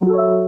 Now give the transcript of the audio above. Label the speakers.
Speaker 1: you.